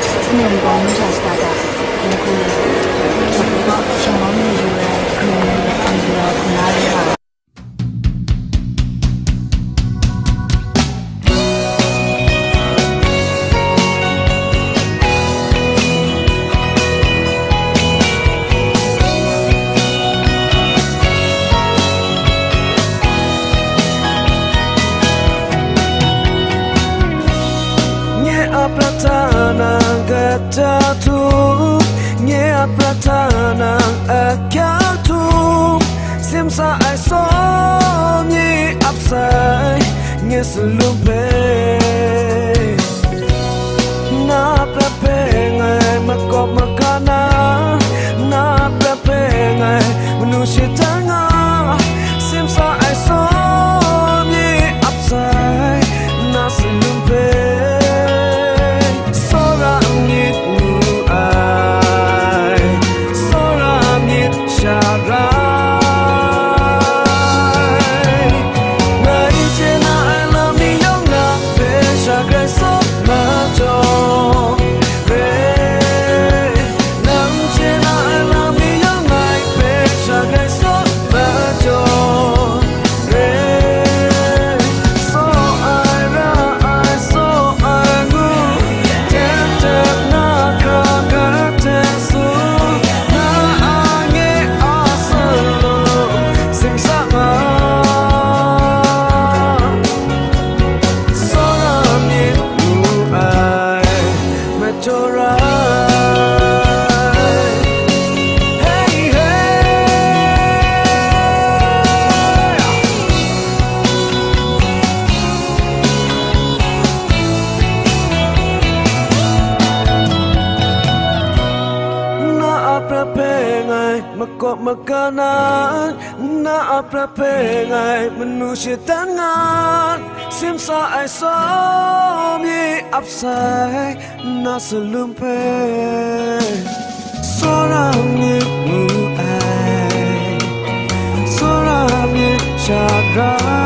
수면 멈춰 있다가 그리고 저거 jatuh Ngea pratana akatung Sim sa ai so Nhi ap sai Nghe sự lưu bê ប្រភេងឯមកកបមកកណាណាអប្រភេងឯមនុស្សជាតាងានសៀមសាអៃសមយីអបសាយណាសលឹមពេសរងនេះអៃសរងនេះឆារ៉ា